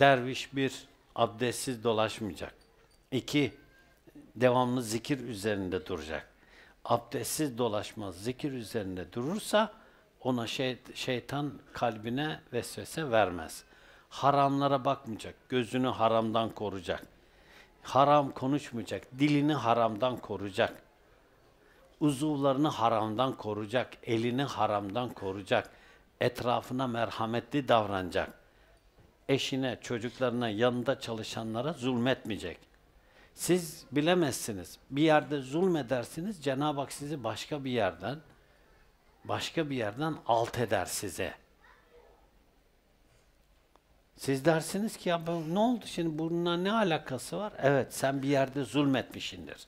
derviş bir, abdestsiz dolaşmayacak. İki, devamlı zikir üzerinde duracak. Abdestsiz dolaşmaz, zikir üzerinde durursa ona şey, şeytan kalbine vesvese vermez. Haramlara bakmayacak, gözünü haramdan koruyacak. Haram konuşmayacak, dilini haramdan koruyacak. Uzuvlarını haramdan koruyacak, elini haramdan koruyacak. Etrafına merhametli davranacak. Eşine, çocuklarına, yanında çalışanlara zulmetmeyecek. Siz bilemezsiniz. Bir yerde zulmedersiniz, Cenab-ı Hak sizi başka bir yerden, başka bir yerden alt eder size. Siz dersiniz ki ya bu- ne oldu şimdi bununla ne alakası var? Evet sen bir yerde zulmetmişindir.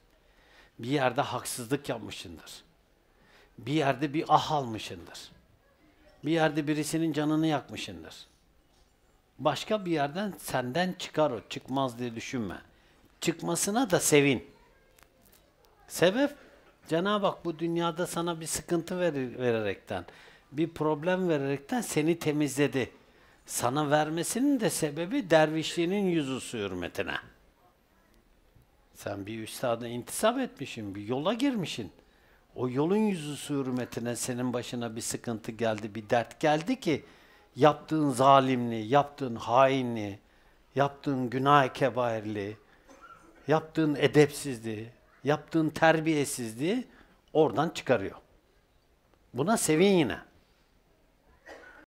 Bir yerde haksızlık yapmışındır. Bir yerde bir ah almışındır. Bir yerde birisinin canını yakmışındır. Başka bir yerden senden çıkar o, çıkmaz diye düşünme. Çıkmasına da sevin. Sebep Cenab-ı Hak bu dünyada sana bir sıkıntı verir, vererekten, bir problem vererekten seni temizledi. Sana vermesinin de sebebi dervişliğinin yüzüsü hürmetine. Sen bir üstada intisap etmişsin, bir yola girmişsin. O yolun yüzüsü hürmetine senin başına bir sıkıntı geldi, bir dert geldi ki yaptığın zalimliği, yaptığın hainliği, yaptığın günah kebairliği, yaptığın edepsizliği, yaptığın terbiyesizliği oradan çıkarıyor. Buna sevin yine.